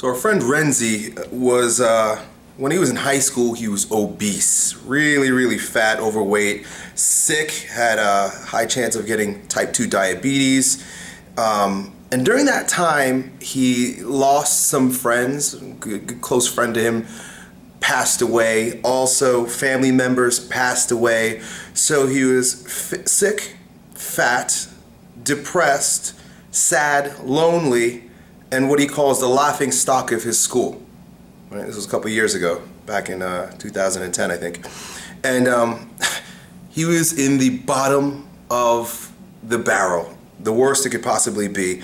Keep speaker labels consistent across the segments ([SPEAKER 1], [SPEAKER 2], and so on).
[SPEAKER 1] So our friend Renzi was, uh, when he was in high school, he was obese, really, really fat, overweight, sick, had a high chance of getting type 2 diabetes. Um, and during that time, he lost some friends, good, close friend to him passed away. Also, family members passed away. So he was sick, fat, depressed, sad, lonely, and what he calls the laughing stock of his school. Right? This was a couple years ago, back in uh, 2010, I think. And um, he was in the bottom of the barrel, the worst it could possibly be.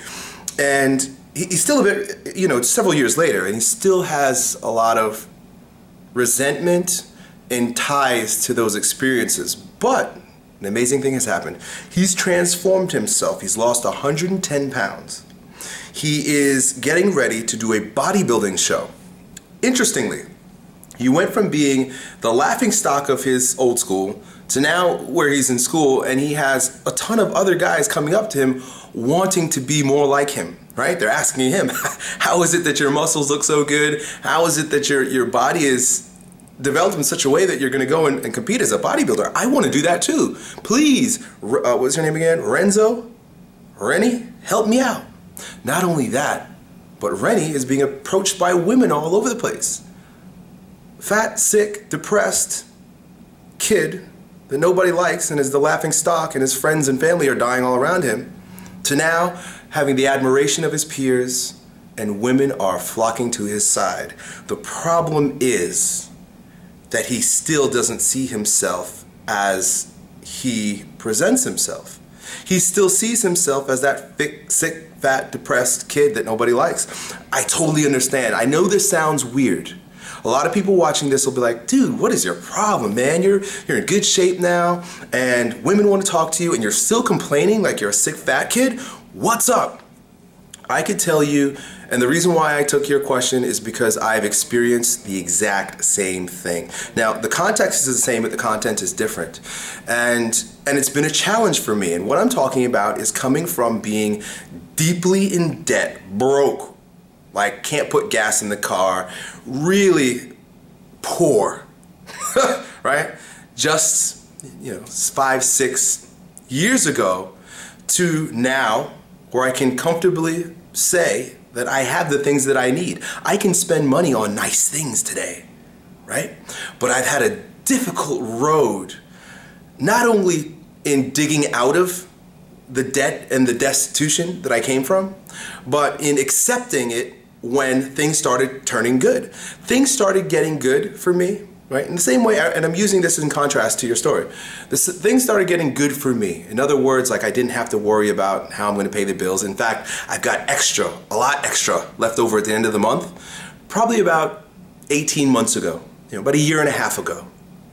[SPEAKER 1] And he's still a bit, you know, several years later, and he still has a lot of resentment and ties to those experiences. But an amazing thing has happened. He's transformed himself. He's lost 110 pounds. He is getting ready to do a bodybuilding show. Interestingly, he went from being the laughing stock of his old school to now where he's in school and he has a ton of other guys coming up to him wanting to be more like him right? They're asking him how is it that your muscles look so good? How is it that your your body is developed in such a way that you're going to go and, and, compete as a bodybuilder? I want to do that too. Please uh, what's your name again? Renzo? Rennie? Help me out not only that but rennie is being approached by women all over the place fat sick depressed kid that nobody likes and is the laughing stock and his friends and family are dying all around him, to now having the admiration of his peers and women are flocking to his side. The problem is that he still doesn't see himself as he presents himself. He still sees himself as that thick, sick, fat, depressed kid that nobody likes. I totally understand. I know this sounds weird. A lot of people watching this will be like, dude, what is your problem, man? You're, you're in good shape now, and women want to talk to you, and you're still complaining like you're a sick fat kid? What's up? I could tell you, and the reason why I took your question is because I've experienced the exact same thing. Now, the context is the same, but the content is different. And, and it's been a challenge for me. And what I'm talking about is coming from being deeply in debt, broke, like can't put gas in the car, really poor, right? Just, you know, five, six years ago to now where I can comfortably say that I have the things that I need. I can spend money on nice things today, right? But I've had a difficult road, not only in digging out of the debt and the destitution that I came from, but in accepting it when things started turning good. Things started getting good for me, right? In the same way, and I'm using this in contrast to your story. This, things started getting good for me. In other words, like I didn't have to worry about how I'm going to pay the bills. In fact, I've got extra, a lot extra left over at the end of the month. Probably about 18 months ago, you know, about a year and a half ago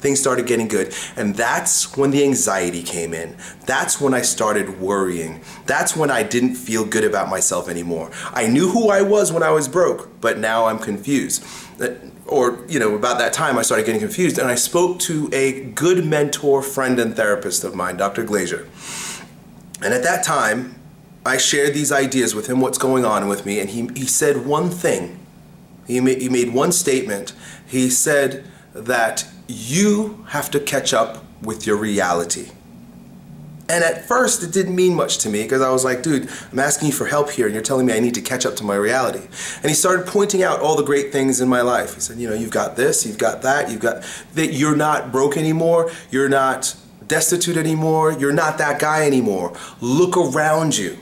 [SPEAKER 1] things started getting good. And that's when the anxiety came in. That's when I started worrying. That's when I didn't feel good about myself anymore. I knew who I was when I was broke, but now I'm confused. Uh, or, you know, about that time I started getting confused and I spoke to a good mentor, friend, and therapist of mine, Dr. Glazier. And at that time, I shared these ideas with him, what's going on with me, and he, he said one thing. He made, he made one statement. He said that you have to catch up with your reality. And at first, it didn't mean much to me because I was like, dude, I'm asking you for help here and you're telling me I need to catch up to my reality. And he started pointing out all the great things in my life. He said, you know, you've got this, you've got that, you've got that you're not broke anymore, you're not destitute anymore, you're not that guy anymore. Look around you.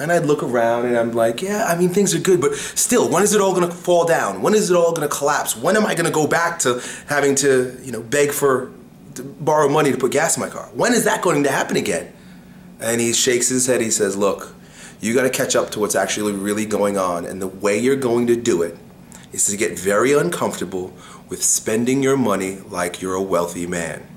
[SPEAKER 1] And I'd look around and I'm like, yeah, I mean, things are good, but still, when is it all gonna fall down? When is it all gonna collapse? When am I gonna go back to having to, you know, beg for, borrow money to put gas in my car? When is that going to happen again? And he shakes his head, he says, look, you gotta catch up to what's actually really going on. And the way you're going to do it is to get very uncomfortable with spending your money like you're a wealthy man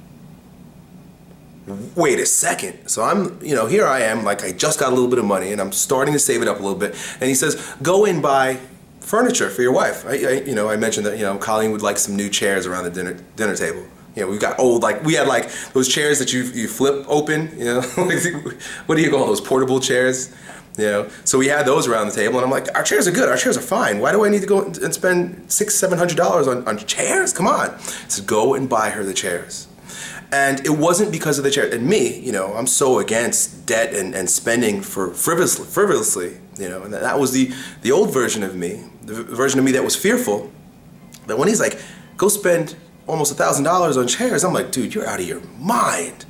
[SPEAKER 1] wait a second. So I'm, you know, here I am, like I just got a little bit of money and I'm starting to save it up a little bit. And he says, go and buy furniture for your wife. I, I, you know, I mentioned that, you know, Colleen would like some new chairs around the dinner, dinner table. You know, we've got old, like, we had like those chairs that you, you flip open, you know, what do you call those, portable chairs? You know, so we had those around the table, and I'm like, our chairs are good. Our chairs are fine. Why do I need to go and spend six, seven hundred dollars on, on chairs? Come on. So go and buy her the chairs. And it wasn't because of the chair. And me, you know, I'm so against debt and, and spending for frivolously, frivolously, you know, and that was the, the old version of me, the version of me that was fearful. That when he's like, go spend almost a thousand dollars on chairs, I'm like, dude, you're out of your mind.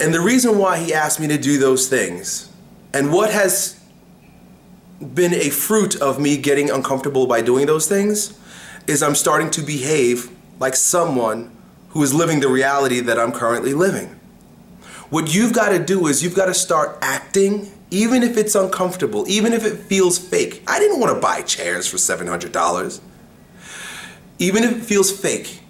[SPEAKER 1] And the reason why he asked me to do those things, and what has been a fruit of me getting uncomfortable by doing those things, is I'm starting to behave like someone who is living the reality that I'm currently living. What you've got to do is you've got to start acting, even if it's uncomfortable, even if it feels fake. I didn't want to buy chairs for $700. Even if it feels fake,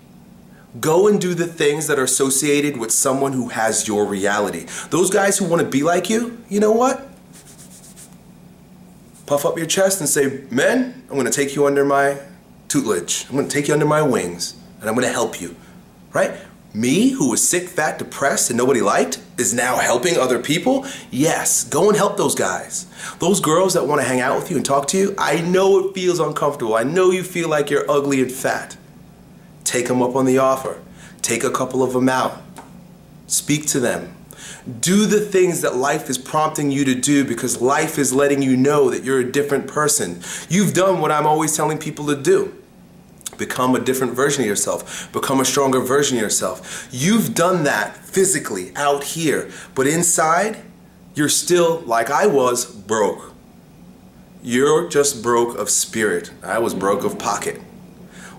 [SPEAKER 1] go and do the things that are associated with someone who has your reality. Those guys who want to be like you, you know what? Puff up your chest and say, men, I'm going to take you under my tutelage. I'm going to take you under my wings and I'm going to help you right? Me, who was sick, fat, depressed, and nobody liked, is now helping other people? Yes, go and help those guys. Those girls that want to hang out with you and talk to you, I know it feels uncomfortable. I know you feel like you're ugly and fat. Take them up on the offer. Take a couple of them out. Speak to them. Do the things that life is prompting you to do because life is letting you know that you're a different person. You've done what I'm always telling people to do. Become a different version of yourself. Become a stronger version of yourself. You've done that physically out here, but inside, you're still, like I was, broke. You're just broke of spirit. I was broke of pocket.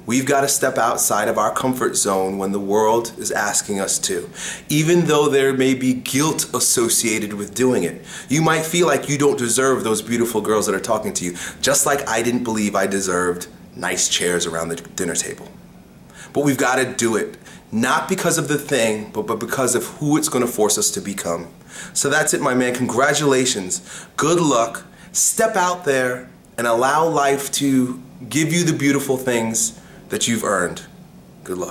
[SPEAKER 1] We've got to step outside of our comfort zone when the world is asking us to, even though there may be guilt associated with doing it. You might feel like you don't deserve those beautiful girls that are talking to you, just like I didn't believe I deserved nice chairs around the dinner table. But we've got to do it, not because of the thing, but, but because of who it's going to force us to become. So that's it, my man. Congratulations. Good luck. Step out there and allow life to give you the beautiful things that you've earned. Good luck.